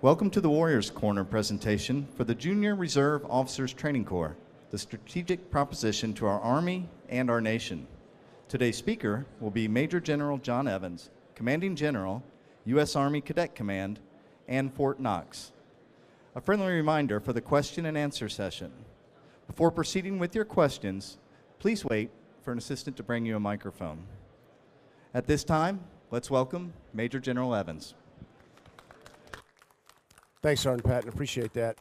Welcome to the Warriors Corner presentation for the Junior Reserve Officers Training Corps, the strategic proposition to our Army and our nation. Today's speaker will be Major General John Evans, Commanding General, U.S. Army Cadet Command, and Fort Knox. A friendly reminder for the question and answer session. Before proceeding with your questions, please wait for an assistant to bring you a microphone. At this time, let's welcome Major General Evans. Thanks, Sergeant Patton. Appreciate that.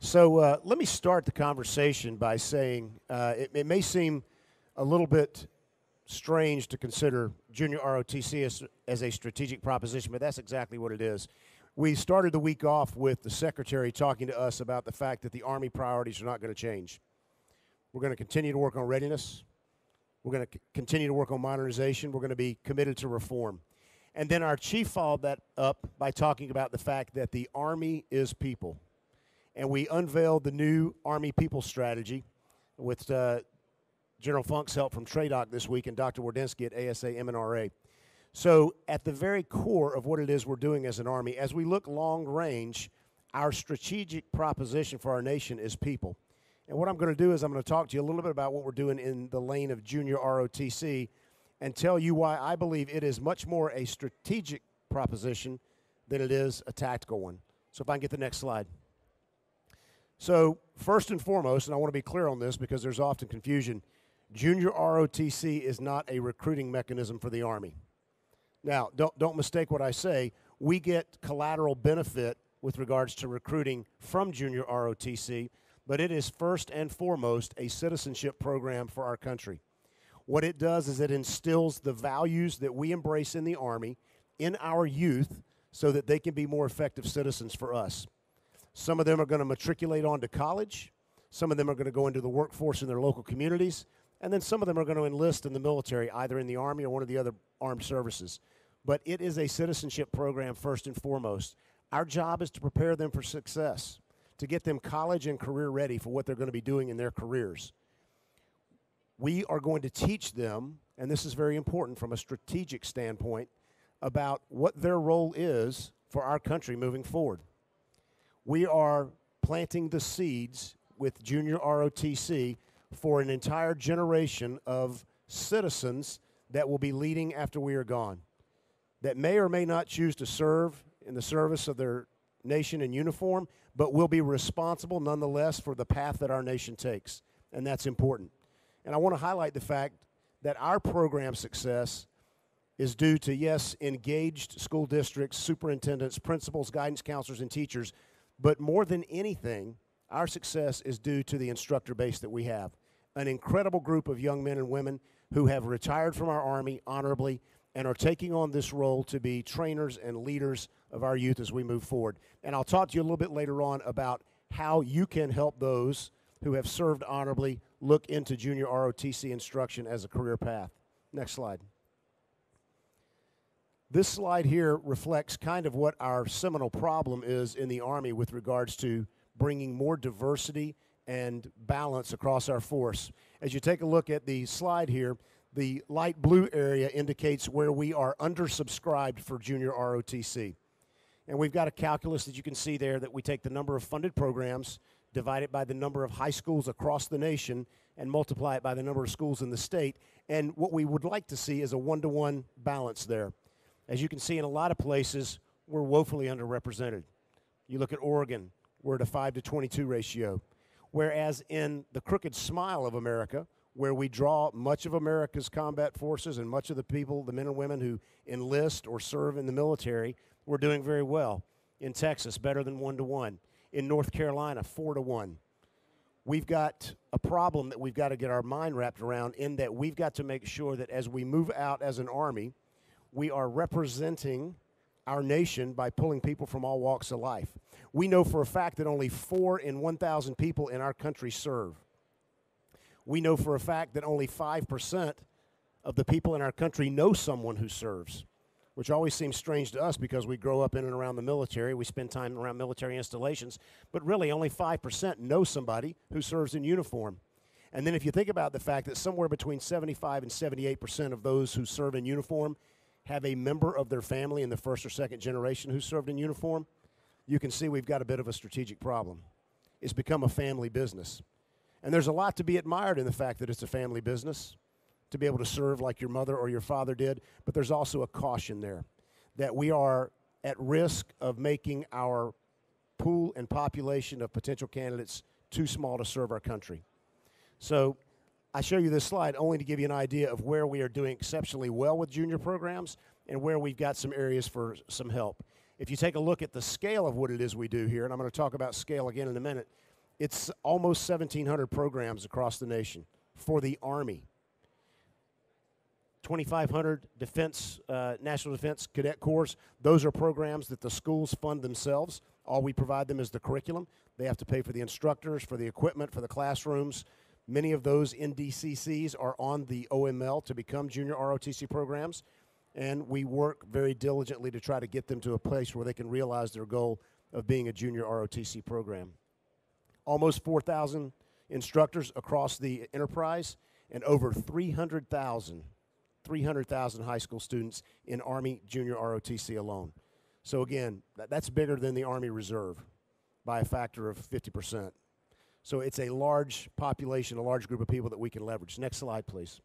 So uh, let me start the conversation by saying uh, it, it, may seem a little bit strange to consider junior ROTC as, as a strategic proposition, but that's exactly what it is. We started the week off with the Secretary talking to us about the fact that the Army priorities are not going to change. We're going to continue to work on readiness. We're going to c- continue to work on modernization. We're going to be committed to reform. And then our chief followed that up by talking about the fact that the Army is people. And we unveiled the new Army People Strategy with uh, General Funk's help from TRADOC this week and Dr. Wardynski at ASA M&RA. So, at the very core of what it is we're doing as an Army, as we look long range, our strategic proposition for our nation is people. And what I'm going to do is I'm going to talk to you a little bit about what we're doing in the lane of junior ROTC and tell you why I believe it is much more a strategic proposition than it is a tactical one. So if I can get the next slide. So, first and foremost, and I want to be clear on this because there's often confusion, junior ROTC is not a recruiting mechanism for the Army. Now, don't, don't mistake what I say. We get collateral benefit with regards to recruiting from junior ROTC, but it is first and foremost a citizenship program for our country. What it does is it instills the values that we embrace in the Army in our youth so that they can be more effective citizens for us. Some of them are going to matriculate on to college, some of them are going to go into the workforce in their local communities, and then some of them are going to enlist in the military, either in the Army or one of the other armed services. But it is a citizenship program first and foremost. Our job is to prepare them for success, to get them college and career ready for what they're going to be doing in their careers we are going to teach them, and this is very important from a strategic standpoint, about what their role is for our country moving forward. We are planting the seeds with Junior ROTC for an entire generation of citizens that will be leading after we are gone, that may or may not choose to serve in the service of their nation in uniform, but will be responsible nonetheless for the path that our nation takes. And that's important. And I want to highlight the fact that our program success is due to, yes, engaged school districts, superintendents, principals, guidance counselors, and teachers, but more than anything, our success is due to the instructor base that we have. An incredible group of young men and women who have retired from our Army honorably and are taking on this role to be trainers and leaders of our youth as we move forward. And I'll talk to you a little bit later on about how you can help those who have served honorably look into junior ROTC instruction as a career path. Next slide. This slide here reflects kind of what our seminal problem is in the Army with regards to bringing more diversity and balance across our force. As you take a look at the slide here, the light blue area indicates where we are undersubscribed for junior ROTC. And we've got a calculus that you can see there that we take the number of funded programs divide it by the number of high schools across the nation, and multiply it by the number of schools in the state. And what we would like to see is a one to one balance there. As you can see, in a lot of places, we're woefully underrepresented. You look at Oregon, we're at a 5 to 22 ratio. Whereas in the crooked smile of America, where we draw much of America's combat forces and much of the people, the men and women who enlist or serve in the military, we're doing very well. In Texas, better than one to one in North Carolina, four to one. We've got a problem that we've got to get our mind wrapped around in that we've got to make sure that as we move out as an army, we are representing our nation by pulling people from all walks of life. We know for a fact that only four in 1,000 people in our country serve. We know for a fact that only 5% of the people in our country know someone who serves which always seems strange to us because we grow up in and around the military. We spend time around military installations, but really only 5% know somebody who serves in uniform. And then if you think about the fact that somewhere between 75 and 78% of those who serve in uniform have a member of their family in the first or second generation who served in uniform, you can see we've got a bit of a strategic problem. It's become a family business. And there's a lot to be admired in the fact that it's a family business, to be able to serve like your mother or your father did, but there's also a caution there that we are at risk of making our pool and population of potential candidates too small to serve our country. So I show you this slide only to give you an idea of where we are doing exceptionally well with junior programs and where we've got some areas for some help. If you take a look at the scale of what it is we do here, and I'm going to talk about scale again in a minute, it's almost 1,700 programs across the nation for the Army. 2,500 defense, uh, National Defense Cadet Corps. Those are programs that the schools fund themselves. All we provide them is the curriculum. They have to pay for the instructors, for the equipment, for the classrooms. Many of those NDCCs are on the OML to become junior ROTC programs and we work very diligently to try to get them to a place where they can realize their goal of being a junior ROTC program. Almost 4,000 instructors across the enterprise and over 300,000 300,000 high school students in Army Junior ROTC alone. So again, that, that's bigger than the Army Reserve by a factor of 50%. So it's a large population, a large group of people that we can leverage. Next slide, please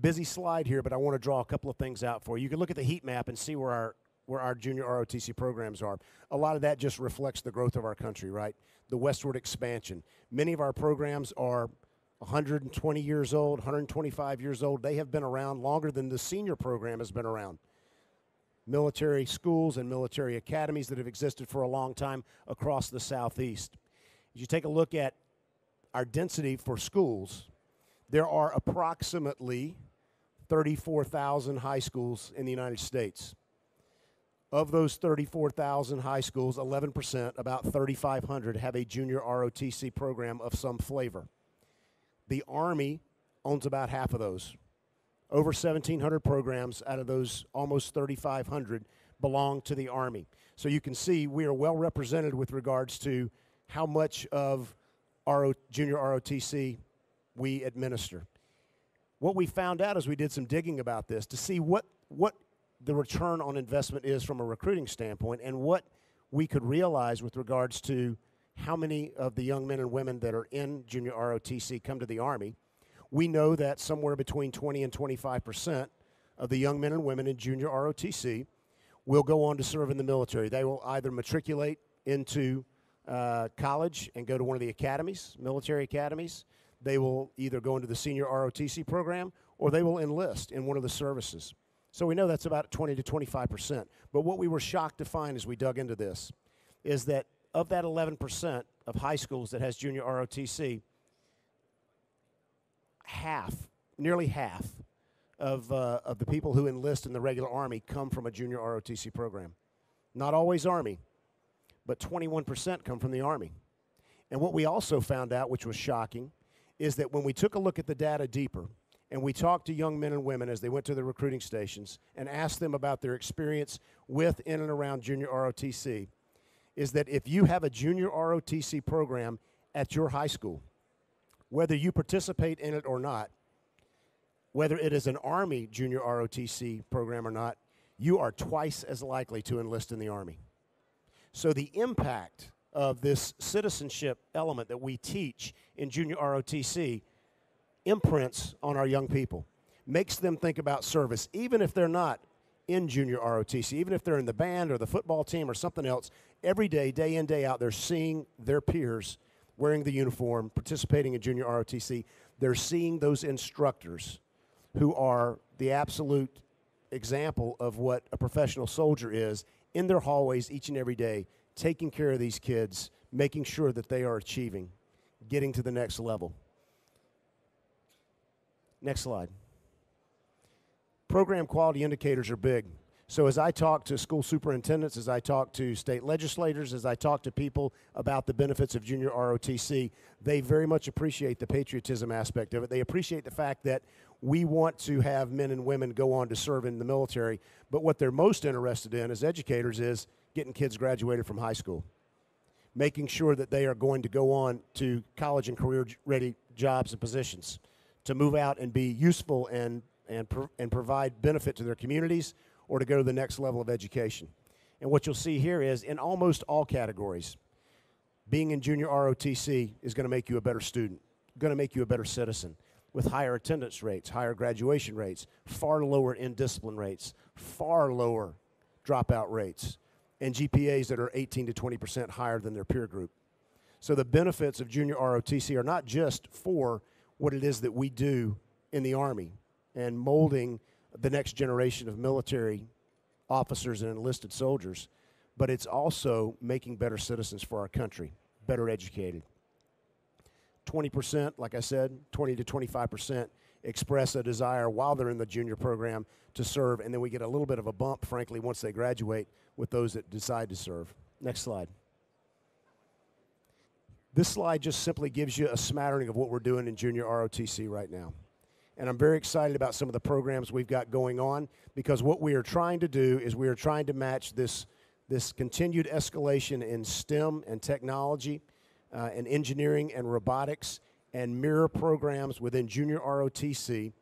busy slide here, but I want to draw a couple of things out for you. You can look at the heat map and see where our where our junior ROTC programs are. A lot of that just reflects the growth of our country, right? The westward expansion. Many of our programs are 120 years old, 125 years old. They have been around longer than the senior program has been around. Military schools and military academies that have existed for a long time across the southeast. As you take a look at our density for schools, there are approximately 34,000 high schools in the United States. Of those 34,000 high schools, 11%, about 3,500, have a junior ROTC program of some flavor. The Army owns about half of those. Over 1,700 programs out of those almost 3,500 belong to the Army. So you can see we are well represented with regards to how much of RO, junior ROTC we administer what we found out as we did some digging about this to see what, what the return on investment is from a recruiting standpoint and what we could realize with regards to how many of the young men and women that are in junior ROTC come to the Army. We know that somewhere between 20 and 25 percent of the young men and women in junior ROTC will go on to serve in the military. They will either matriculate into uh, college and go to one of the academies, military academies they will either go into the senior ROTC program or they will enlist in one of the services. So we know that's about 20 to 25 percent. But what we were shocked to find as we dug into this is that of that 11 percent of high schools that has junior ROTC, half, nearly half, of, uh, of the people who enlist in the regular Army come from a junior ROTC program. Not always Army, but 21% come from the Army. And what we also found out, which was shocking, is that when we took a look at the data deeper and we talked to young men and women as they went to the recruiting stations and asked them about their experience with, in, and around junior ROTC, is that if you have a junior ROTC program at your high school, whether you participate in it or not, whether it is an Army junior ROTC program or not, you are twice as likely to enlist in the Army. So the impact of this citizenship element that we teach in junior ROTC imprints on our young people, makes them think about service, even if they're not in junior ROTC, even if they're in the band or the football team or something else, every day, day in, day out, they're seeing their peers wearing the uniform, participating in junior ROTC. They're seeing those instructors who are the absolute example of what a professional soldier is in their hallways each and every day, taking care of these kids, making sure that they are achieving, getting to the next level. Next slide. Program quality indicators are big. So, as I talk to school superintendents, as I talk to state legislators, as I talk to people about the benefits of junior ROTC, they very much appreciate the patriotism aspect of it. They appreciate the fact that we want to have men and women go on to serve in the military. But what they're most interested in as educators is getting kids graduated from high school, making sure that they are going to go on to college and career ready jobs and positions, to move out and be useful and, and, and provide benefit to their communities or to go to the next level of education. And what you'll see here is in almost all categories, being in junior ROTC is going to make you a better student, going to make you a better citizen with higher attendance rates, higher graduation rates, far lower indiscipline rates, far lower dropout rates, and GPAs that are 18 to 20% higher than their peer group. So the benefits of junior ROTC are not just for what it is that we do in the Army and molding the next generation of military officers and enlisted soldiers, but it's also making better citizens for our country, better educated. 20%, like I said, 20 to 25% express a desire while they're in the junior program to serve, and then we get a little bit of a bump, frankly, once they graduate with those that decide to serve. Next slide. This slide just simply gives you a smattering of what we're doing in junior ROTC right now. And I'm very excited about some of the programs we've got going on because what we are trying to do is we are trying to match this, this continued escalation in STEM and technology uh, and engineering and robotics and mirror programs within junior ROTC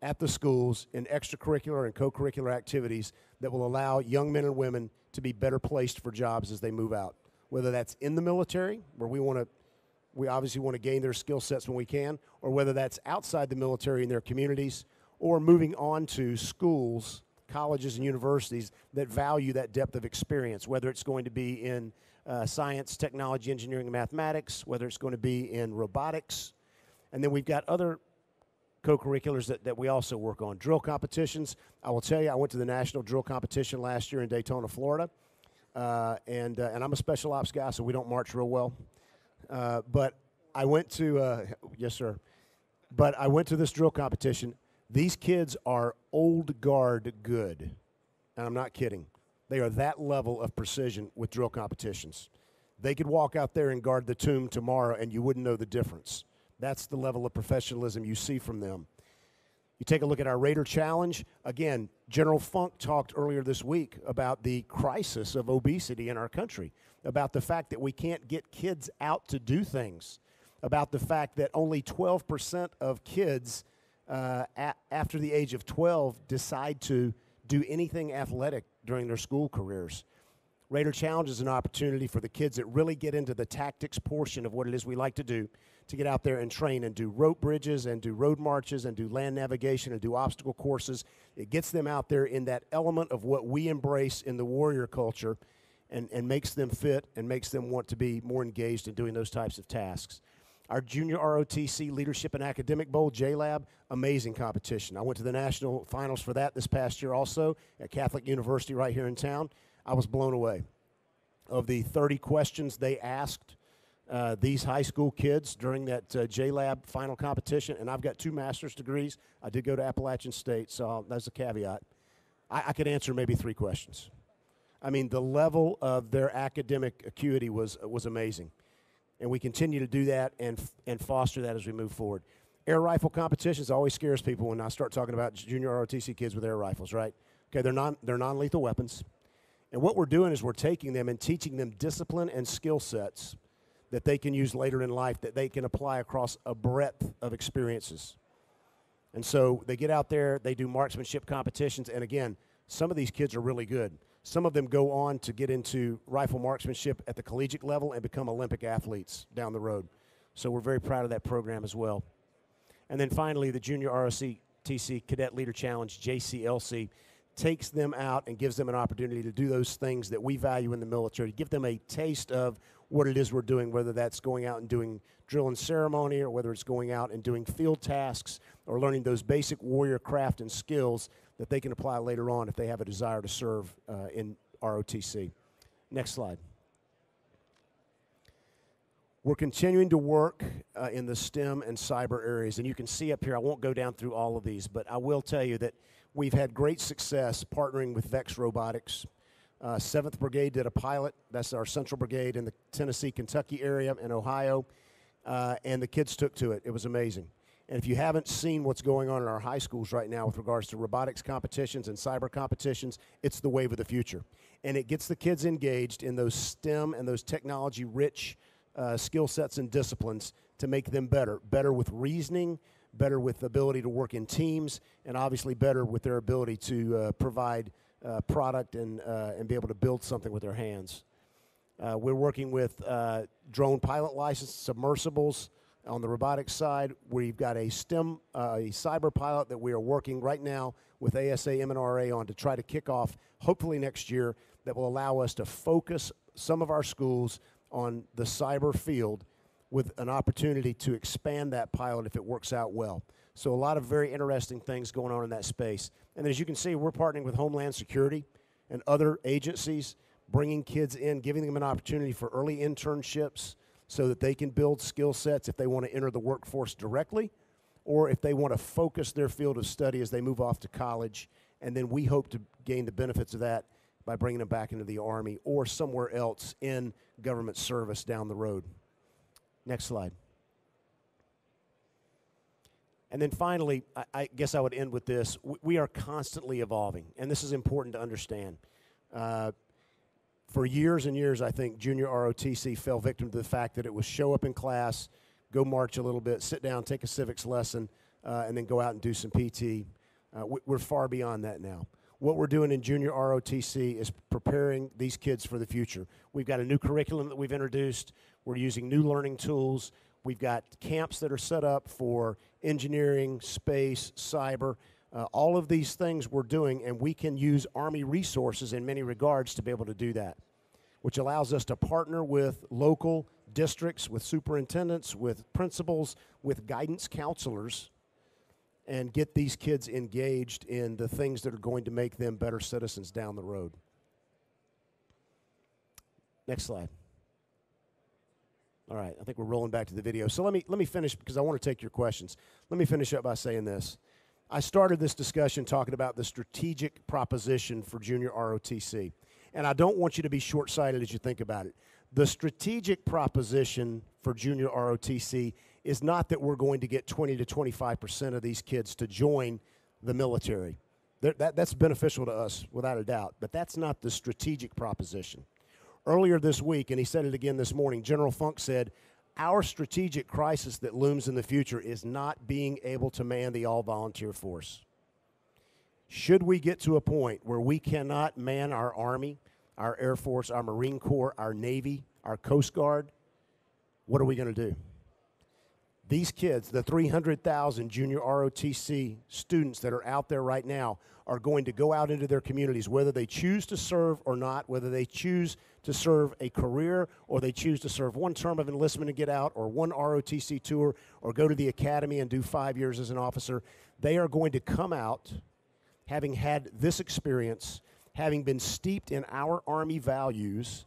at the schools in extracurricular and co-curricular activities that will allow young men and women to be better placed for jobs as they move out. Whether that's in the military, where we want to we obviously want to gain their skill sets when we can, or whether that's outside the military in their communities, or moving on to schools, colleges, and universities that value that depth of experience, whether it's going to be in uh, science, technology, engineering, and mathematics, whether it's going to be in robotics. And then we've got other co-curriculars that, that we also work on. Drill competitions. I will tell you, I went to the national drill competition last year in Daytona, Florida. Uh, and, uh, and I'm a special ops guy, so we don't march real well. Uh, but I went to, uh, yes, sir. But I went to this drill competition. These kids are old guard good. And I'm not kidding. They are that level of precision with drill competitions. They could walk out there and guard the tomb tomorrow and you wouldn't know the difference. That's the level of professionalism you see from them. You take a look at our Raider Challenge. Again, General Funk talked earlier this week about the crisis of obesity in our country, about the fact that we can't get kids out to do things, about the fact that only 12% of kids uh, a- after the age of 12 decide to do anything athletic during their school careers. Raider Challenge is an opportunity for the kids that really get into the tactics portion of what it is we like to do to get out there and train and do rope bridges and do road marches and do land navigation and do obstacle courses. It gets them out there in that element of what we embrace in the warrior culture and, and makes them fit and makes them want to be more engaged in doing those types of tasks. Our junior ROTC Leadership and Academic Bowl, JLAB, amazing competition. I went to the national finals for that this past year also at Catholic University right here in town. I was blown away. Of the 30 questions they asked uh, these high school kids during that uh, JLAB final competition, and I've got two master's degrees. I did go to Appalachian State, so that's a caveat. I, I could answer maybe three questions. I mean, the level of their academic acuity was, was amazing. And we continue to do that and, and foster that as we move forward. Air rifle competitions always scares people when I start talking about junior ROTC kids with air rifles, right? Okay, they're non, they're non-lethal weapons. And what we're doing is we're taking them and teaching them discipline and skill sets that they can use later in life that they can apply across a breadth of experiences. And so they get out there, they do marksmanship competitions, and again, some of these kids are really good. Some of them go on to get into rifle marksmanship at the collegiate level and become Olympic athletes down the road. So we're very proud of that program as well. And then finally, the Junior ROTC Cadet Leader Challenge, JCLC, takes them out and gives them an opportunity to do those things that we value in the military, to give them a taste of what it is we're doing, whether that's going out and doing drill and ceremony or whether it's going out and doing field tasks or learning those basic warrior craft and skills that they can apply later on if they have a desire to serve uh, in ROTC. Next slide. We're continuing to work uh, in the STEM and cyber areas, and you can see up here, I won't go down through all of these, but I will tell you that we've had great success partnering with Vex Robotics. Uh, 7th Brigade did a pilot. That's our Central Brigade in the Tennessee, Kentucky area in Ohio. Uh, and the kids took to it. It was amazing. And if you haven't seen what's going on in our high schools right now with regards to robotics competitions and cyber competitions, it's the wave of the future. And it gets the kids engaged in those STEM and those technology rich uh, skill sets and disciplines to make them better. Better with reasoning, better with the ability to work in teams, and obviously better with their ability to uh, provide uh, product and, uh, and be able to build something with their hands. Uh, we're working with uh, drone pilot license, submersibles on the robotics side. We've got a STEM, a cyber pilot that we are working right now with ASA M&RA on to try to kick off, hopefully next year, that will allow us to focus some of our schools on the cyber field with an opportunity to expand that pilot if it works out well. So a lot of very interesting things going on in that space. And as you can see, we're partnering with Homeland Security and other agencies, bringing kids in, giving them an opportunity for early internships so that they can build skill sets if they want to enter the workforce directly or if they want to focus their field of study as they move off to college. And then we hope to gain the benefits of that by bringing them back into the Army or somewhere else in government service down the road. Next slide. And then finally, I, I, guess I would end with this. We, we, are constantly evolving, and this is important to understand. Uh, for years and years, I think junior ROTC fell victim to the fact that it was show up in class, go march a little bit, sit down, take a civics lesson, uh, and then go out and do some PT. Uh, we're far beyond that now. What we're doing in junior ROTC is preparing these kids for the future. We've got a new curriculum that we've introduced. We're using new learning tools. We've got camps that are set up for engineering, space, cyber. Uh, all of these things we're doing, and we can use Army resources in many regards to be able to do that, which allows us to partner with local districts, with superintendents, with principals, with guidance counselors, and get these kids engaged in the things that are going to make them better citizens down the road. Next slide. All right, I think we're rolling back to the video. So let me let me finish because I want to take your questions. Let me finish up by saying this. I started this discussion talking about the strategic proposition for junior ROTC. And I don't want you to be short-sighted as you think about it. The strategic proposition for junior ROTC is not that we're going to get 20 to 25% of these kids to join the military. That, that's beneficial to us, without a doubt, but that's not the strategic proposition. Earlier this week, and he said it again this morning, General Funk said, Our strategic crisis that looms in the future is not being able to man the all volunteer force. Should we get to a point where we cannot man our Army, our Air Force, our Marine Corps, our Navy, our Coast Guard, what are we going to do? These kids, the 300,000 junior ROTC students that are out there right now, are going to go out into their communities, whether they choose to serve or not, whether they choose to serve a career or they choose to serve one term of enlistment and get out, or one ROTC tour, or go to the academy and do five years as an officer. They are going to come out having had this experience, having been steeped in our Army values,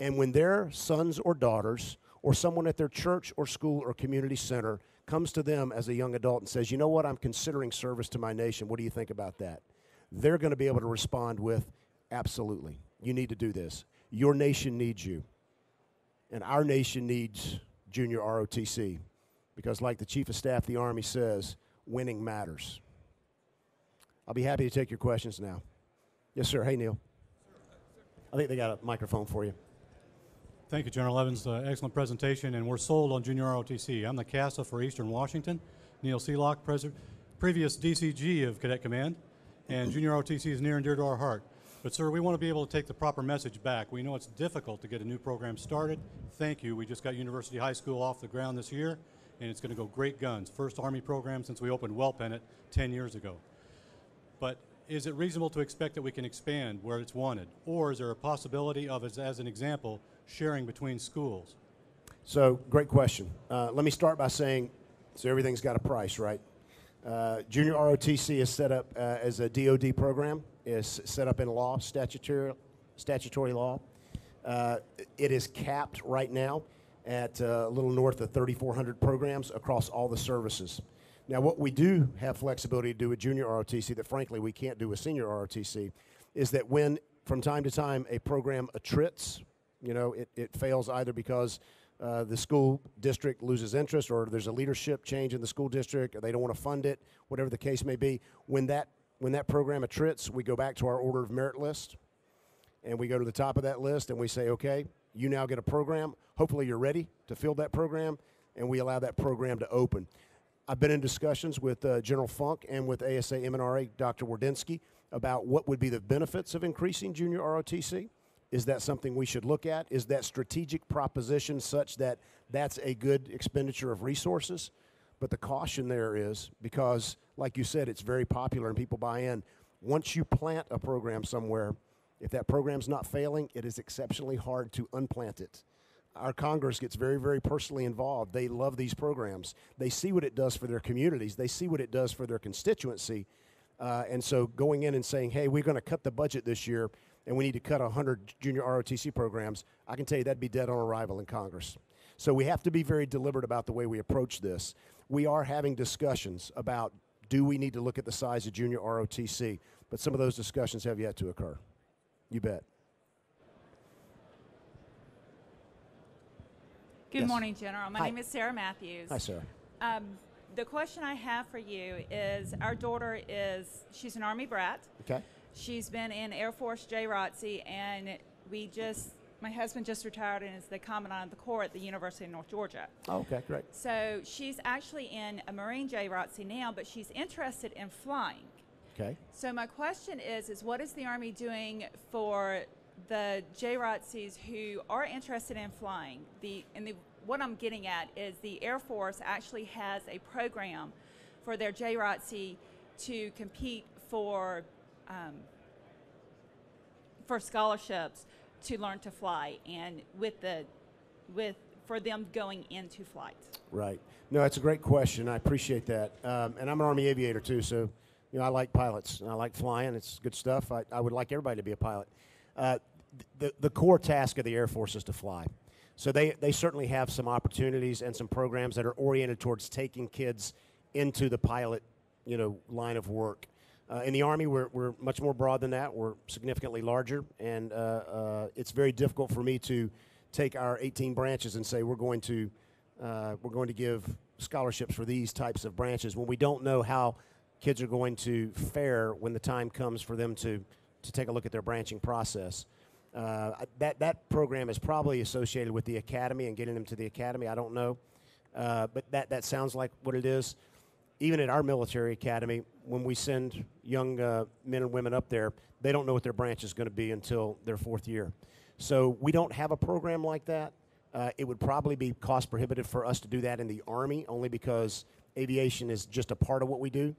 and when their sons or daughters or someone at their church or school or community center comes to them as a young adult and says, You know what, I'm considering service to my nation. What do you think about that? They're going to be able to respond with, Absolutely. You need to do this. Your nation needs you. And our nation needs junior ROTC because, like the Chief of Staff of the Army says, winning matters. I'll be happy to take your questions now. Yes, sir. Hey, Neil. I think they got a microphone for you. Thank you, General Evans. Uh, excellent presentation, and we're sold on Junior ROTC. I'm the CASA for Eastern Washington. Neil Seelock, previous DCG of Cadet Command, and Junior ROTC is near and dear to our heart. But, sir, we want to be able to take the proper message back. We know it's difficult to get a new program started. Thank you. We just got University High School off the ground this year, and it's going to go great guns. First Army program since we opened Wellpinit 10 years ago. But is it reasonable to expect that we can expand where it's wanted? Or is there a possibility of, as, as an example, sharing between schools? So, great question. Uh, let me start by saying so everything's got a price, right? Uh, junior ROTC is set up uh, as a DoD program. is set up in law, statutory, statutory law. Uh, it is capped right now at uh, a little north of 3,400 programs across all the services. Now, what we do have flexibility to do with junior ROTC that, frankly, we can't do with senior ROTC is that when, from time to time, a program attrits you know, it, it fails either because uh, the school district loses interest or there's a leadership change in the school district or they don't want to fund it, whatever the case may be. When that, when that program attrits, we go back to our order of merit list and we go to the top of that list and we say, okay, you now get a program. Hopefully you're ready to fill that program and we allow that program to open. I've been in discussions with uh, General Funk and with ASA M&RA, Dr. Wardynski, about what would be the benefits of increasing junior ROTC. Is that something we should look at? Is that strategic proposition such that that's a good expenditure of resources? But the caution there is because, like you said, it's very popular and people buy in. Once you plant a program somewhere, if that program's not failing, it is exceptionally hard to unplant it. Our Congress gets very, very personally involved. They love these programs. They see what it does for their communities, they see what it does for their constituency. Uh, and so going in and saying, hey, we're going to cut the budget this year and we need to cut 100 junior ROTC programs, I can tell you that'd be dead on arrival in Congress. So we have to be very deliberate about the way we approach this. We are having discussions about do we need to look at the size of junior ROTC, but some of those discussions have yet to occur. You bet. Good Yes. morning, General. My Hi. name is Sarah Matthews. Hi, Sarah. Um, the question I have for you is our daughter is, she's an Army brat. Okay. She's been in Air Force JROTC, and we just, my husband just retired and is the Commandant of the Corps at the University of North Georgia. Oh, okay, great. So she's actually in a Marine JROTC now, but she's interested in flying. Okay. So my question is, is what is the Army doing for the JROTCs who are interested in flying? The and the, what I'm getting at is the Air Force actually has a program for their JROTC to compete for um, for scholarships to learn to fly, and with the with for them going into flight. Right. No, that's a great question. I appreciate that. Um, and I'm an Army aviator too, so you know I like pilots and I like flying. It's good stuff. I, I would like everybody to be a pilot. Uh, the the core task of the Air Force is to fly. So they, they certainly have some opportunities and some programs that are oriented towards taking kids into the pilot, you know, line of work. Uh, in the Army, we're, we're much more broad than that. We're significantly larger, and uh, uh, it's very difficult for me to take our 18 branches and say we're going to uh, we're going to give scholarships for these types of branches when we don't know how kids are going to fare when the time comes for them to to take a look at their branching process. Uh, that that program is probably associated with the academy and getting them to the academy. I don't know, uh, but that that sounds like what it is. Even at our military academy, when we send young uh, men and women up there, they don't know what their branch is going to be until their fourth year. So we don't have a program like that. Uh, it would probably be cost prohibitive for us to do that in the Army, only because aviation is just a part of what we do.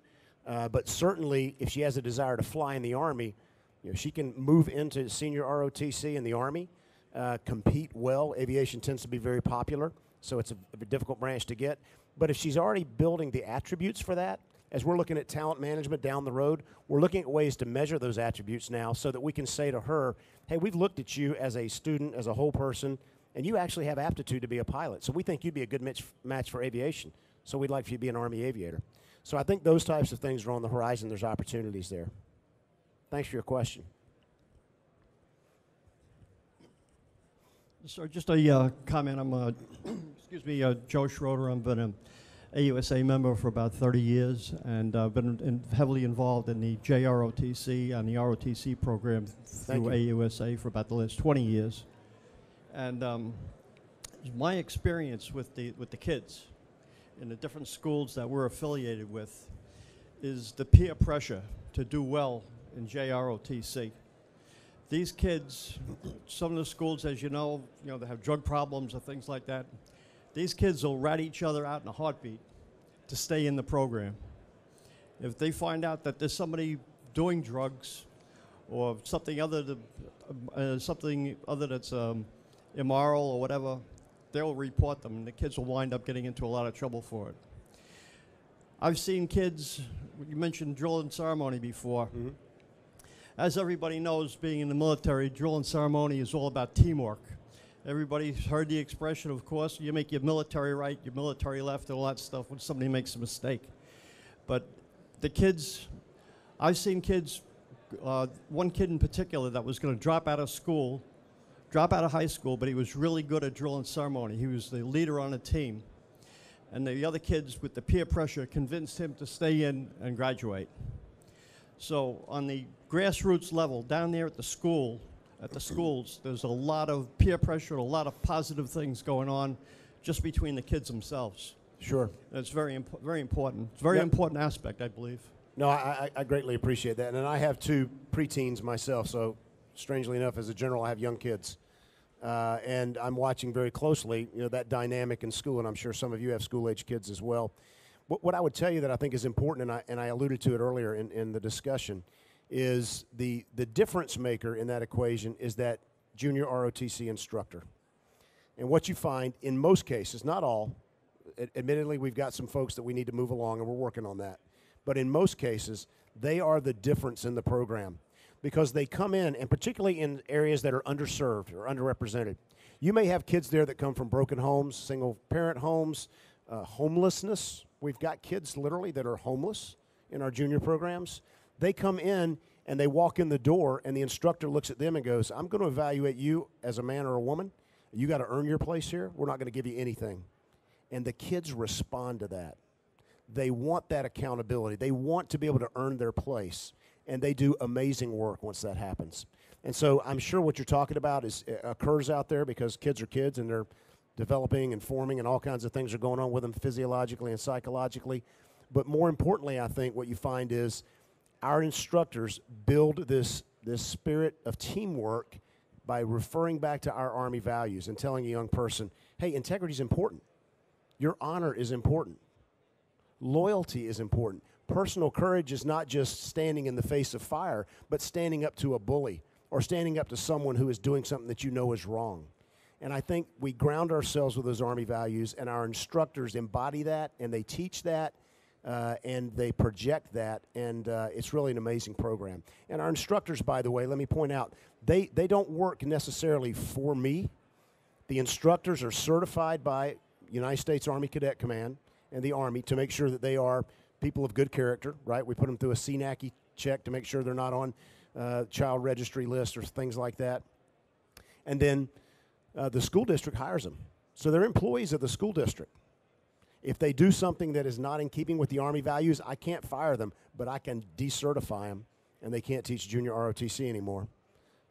Uh, but certainly, if she has a desire to fly in the Army, you know, she can move into senior ROTC in the Army, uh, compete well. Aviation tends to be very popular, so it's a, a difficult branch to get. But if she's already building the attributes for that, as we're looking at talent management down the road, we're looking at ways to measure those attributes now so that we can say to her, hey, we've looked at you as a student, as a whole person, and you actually have aptitude to be a pilot. So we think you'd be a good match, match for aviation. So we'd like for you to be an Army aviator. So I think those types of things are on the horizon. There's opportunities there. Thanks for your question. So just a uh, comment. I'm, uh, excuse me, uh, Joe Schroeder. I've been a AUSA member for about 30 years, and I've been in, heavily involved in the JROTC and the ROTC program Thank through AUSA for about the last 20 years. And um, my experience with the with the kids in the different schools that we're affiliated with is the peer pressure to do well in JROTC these kids, some of the schools, as you know, you know, they have drug problems or things like that. These kids will rat each other out in a heartbeat to stay in the program. If they find out that there's somebody doing drugs or something other than, uh, something other that's um, immoral or whatever, they'll report them, and the kids will wind up getting into a lot of trouble for it. I've seen kids. You mentioned drill and ceremony before. As everybody knows, being in the military, drill and ceremony is all about teamwork. Everybody's heard the expression, of course, you make your military right, your military left, and all that stuff when somebody makes a mistake. But the kids, I've seen kids, uh, one kid in particular that was going to drop out of school, drop out of high school, but he was really good at drill and ceremony. He was the leader on the team. And the other kids, with the peer pressure, convinced him to stay in and graduate. So on the grassroots level, down there at the school, at the schools, there's a lot of peer pressure, a lot of positive things going on, just between the kids themselves. Sure. That's very imp- very important. It's a very Yep. important aspect, I believe. No, I, I, I greatly appreciate that. And I have two preteens myself, so strangely enough, as a general, I have young kids. Uh, and I'm watching very closely, you know, that dynamic in school, and I'm sure some of you have school-age kids as well. What, what I would tell you that I think is important, and I, and I alluded to it earlier in, in the discussion, is the, the difference maker in that equation is that junior ROTC instructor. And what you find in most cases, not all, admittedly, we've got some folks that we need to move along, and we're working on that. But in most cases, they are the difference in the program because they come in, and particularly in areas that are underserved or underrepresented. You may have kids there that come from broken homes, single parent homes, uh, homelessness. We've got kids literally that are homeless in our junior programs. They come in and they walk in the door, and the instructor looks at them and goes, I'm going to evaluate you as a man or a woman. You got to earn your place here. We're not going to give you anything. And the kids respond to that. They want that accountability. They want to be able to earn their place, and they do amazing work once that happens. And so I'm sure what you're talking about is uh, occurs out there because kids are kids and they're developing and forming, and all kinds of things are going on with them physiologically and psychologically. But more importantly, I think what you find is our instructors build this this spirit of teamwork by referring back to our Army values and telling a young person, hey, integrity is important. Your honor is important. Loyalty is important. Personal courage is not just standing in the face of fire, but standing up to a bully or standing up to someone who is doing something that you know is wrong. And I think we ground ourselves with those Army values, and our instructors embody that and they teach that uh, and they project that, and uh, it's really an amazing program. And our instructors, by the way, let me point out, they, they don't work necessarily for me. The instructors are certified by United States Army Cadet Command and the Army to make sure that they are people of good character, right? We put them through a CNACI check to make sure they're not on uh, child registry lists or things like that. And then uh, the school district hires them. So they're employees of the school district. If they do something that is not in keeping with the Army values, I can't fire them, but I can decertify them, and they can't teach junior ROTC anymore.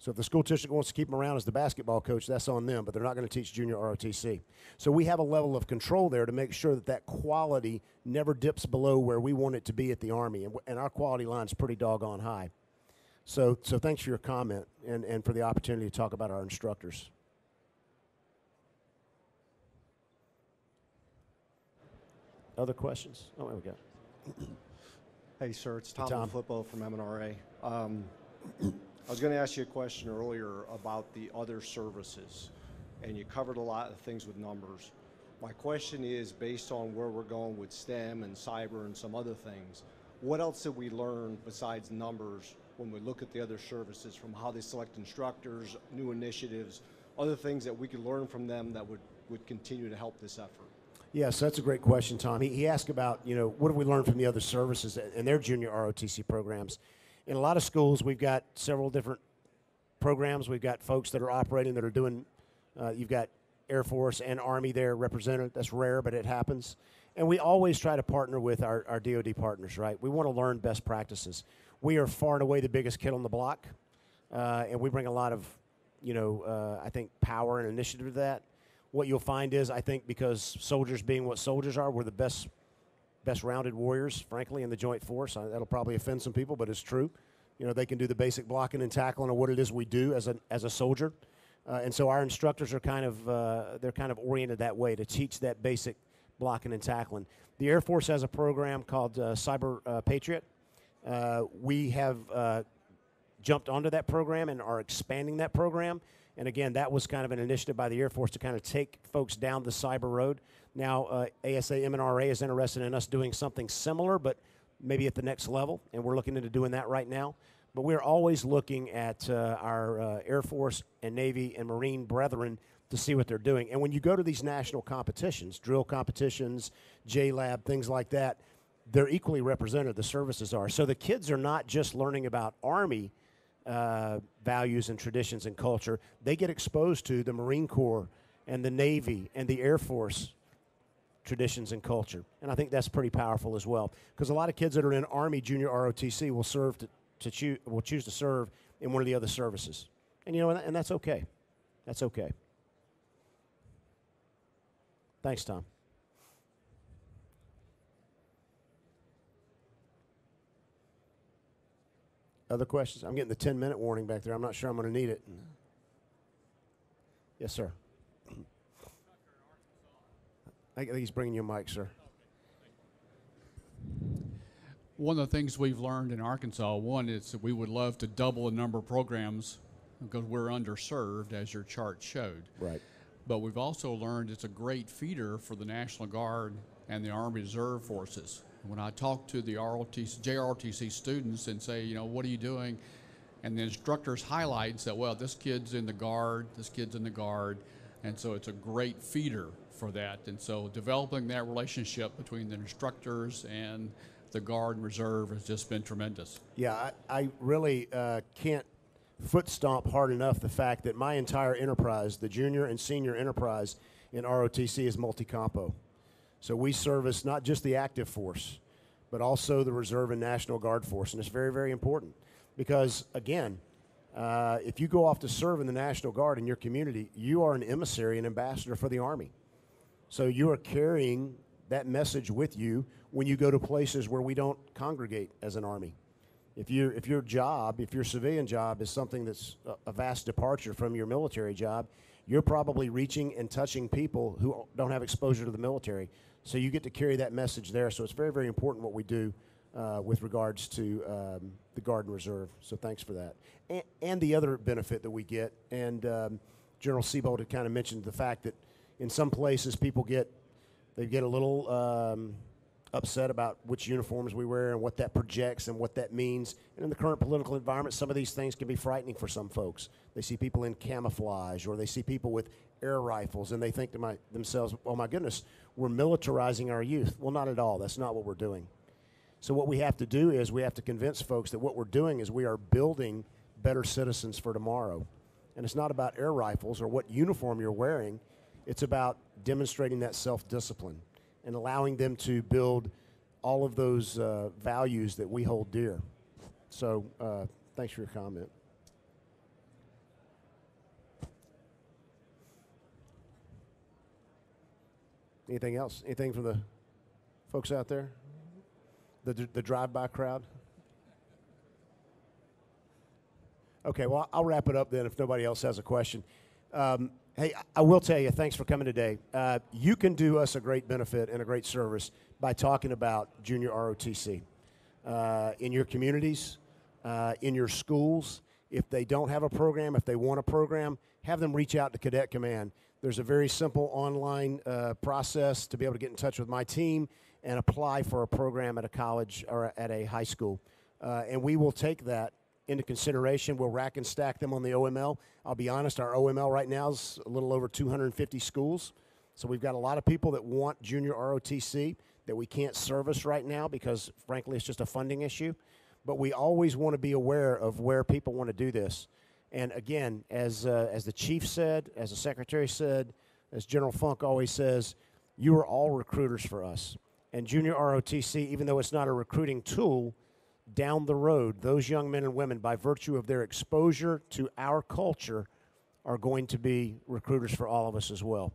So if the school district wants to keep them around as the basketball coach, that's on them, but they're not going to teach junior ROTC. So we have a level of control there to make sure that that quality never dips below where we want it to be at the Army, and, our quality line is pretty doggone high. So, so thanks for your comment and, and for the opportunity to talk about our instructors. Other questions? Oh, there we go. Hey, sir, it's Tom, Tom. Flippo from M&RA. Um, I was going to ask you a question earlier about the other services, and you covered a lot of things with numbers. My question is, based on where we're going with STEM and cyber and some other things, what else did we learn besides numbers when we look at the other services from how they select instructors, new initiatives, other things that we could learn from them that would, would continue to help this effort? Yes, that's a great question, Tom. He, he asked about, you know, what have we learned from the other services and their junior ROTC programs. In a lot of schools, we've got several different programs. We've got folks that are operating that are doing, uh, you've got Air Force and Army there represented. That's rare, but it happens. And we always try to partner with our, our DoD partners, right? We want to learn best practices. We are far and away the biggest kid on the block, uh, and we bring a lot of, you know, uh, I think power and initiative to that. What you'll find is, I think, because soldiers being what soldiers are, we're the best, best rounded warriors, frankly, in the Joint Force. I, that'll probably offend some people, but it's true. You know, they can do the basic blocking and tackling of what it is we do as a as a soldier. Uh, and so our instructors are kind of uh, they're kind of oriented that way to teach that basic blocking and tackling. The Air Force has a program called uh, Cyber uh, Patriot. Uh, we have uh, jumped onto that program and are expanding that program. And again, that was kind of an initiative by the Air Force to kind of take folks down the cyber road. Now, uh, ASA M&RA is interested in us doing something similar, but maybe at the next level, and we're looking into doing that right now. But we're always looking at uh, our uh, Air Force and Navy and Marine brethren to see what they're doing. And when you go to these national competitions, drill competitions, JLab, things like that, they're equally represented, the services are. So the kids are not just learning about Army uh, values and traditions and culture, they get exposed to the Marine Corps and the Navy and the Air Force traditions and culture. And I think that's pretty powerful as well. Because a lot of kids that are in Army Junior ROTC will serve to, to choose will choose to serve in one of the other services. And you know, and, and that's okay. That's okay. Thanks, Tom. Other questions? I'm getting the 10 minute warning back there. I'm not sure I'm going to need it. Yes, sir. I think he's bringing you a mic, sir. One of the things we've learned in Arkansas, one is that we would love to double the number of programs because we're underserved, as your chart showed. Right. But we've also learned it's a great feeder for the National Guard and the Army Reserve Forces. When I talk to the ROTC, JROTC students and say, you know, what are you doing? And the instructors highlight say, well, this kid's in the Guard, this kid's in the Guard. And so it's a great feeder for that. And so developing that relationship between the instructors and the Guard and Reserve has just been tremendous. Yeah, I, I really uh, can't foot stomp hard enough the fact that my entire enterprise, the junior and senior enterprise in ROTC, is multi compo. So we service not just the active force, but also the Reserve and National Guard force. And it's very, very important because, again, uh, if you go off to serve in the National Guard in your community, you are an emissary, an ambassador for the Army. So you are carrying that message with you when you go to places where we don't congregate as an Army. If, you, if your job, if your civilian job is something that's a, a vast departure from your military job, you're probably reaching and touching people who don't have exposure to the military. So you get to carry that message there. So it's very, very important what we do uh, with regards to um, the Guard and Reserve. So thanks for that. And, and the other benefit that we get, and um, General Siebold had kind of mentioned the fact that in some places people get they get a little um, upset about which uniforms we wear and what that projects and what that means. And in the current political environment, some of these things can be frightening for some folks. They see people in camouflage or they see people with air rifles and they think to my, themselves, oh my goodness, we're militarizing our youth. Well, not at all. That's not what we're doing. So, what we have to do is we have to convince folks that what we're doing is we are building better citizens for tomorrow. And it's not about air rifles or what uniform you're wearing, it's about demonstrating that self discipline and allowing them to build all of those uh, values that we hold dear. So, uh, thanks for your comment. Anything else? Anything from the folks out there? The, the drive by crowd? Okay, well, I'll wrap it up then if nobody else has a question. Um, hey, I will tell you, thanks for coming today. Uh, you can do us a great benefit and a great service by talking about junior ROTC uh, in your communities, uh, in your schools. If they don't have a program, if they want a program, have them reach out to Cadet Command. There's a very simple online uh, process to be able to get in touch with my team and apply for a program at a college or at a high school. Uh, and we will take that into consideration. We'll rack and stack them on the OML. I'll be honest, our OML right now is a little over 250 schools. So we've got a lot of people that want junior ROTC that we can't service right now because, frankly, it's just a funding issue. But we always want to be aware of where people want to do this. And again, as, uh, as the chief said, as the secretary said, as General Funk always says, you are all recruiters for us. And junior ROTC, even though it's not a recruiting tool, down the road, those young men and women, by virtue of their exposure to our culture, are going to be recruiters for all of us as well.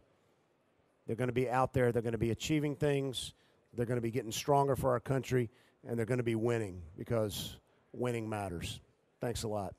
They're going to be out there, they're going to be achieving things, they're going to be getting stronger for our country, and they're going to be winning because winning matters. Thanks a lot.